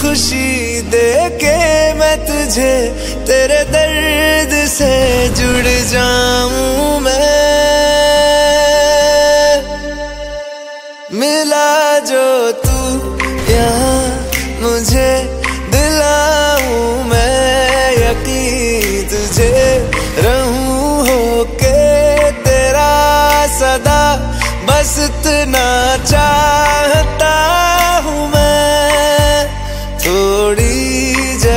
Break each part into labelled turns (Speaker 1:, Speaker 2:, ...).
Speaker 1: खुशी दे के मैं तुझे, तेरे दर्द से जुड़ जाऊँ मैं। मिला जो तू यहाँ मुझे दिलाऊं मैं। यकीन तुझे रहूँ हो के तेरा सदा बस इतना चाहता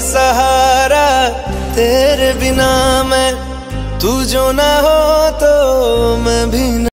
Speaker 1: बेसहारा तेरे बिना मैं तू जो ना हो तो मैं भी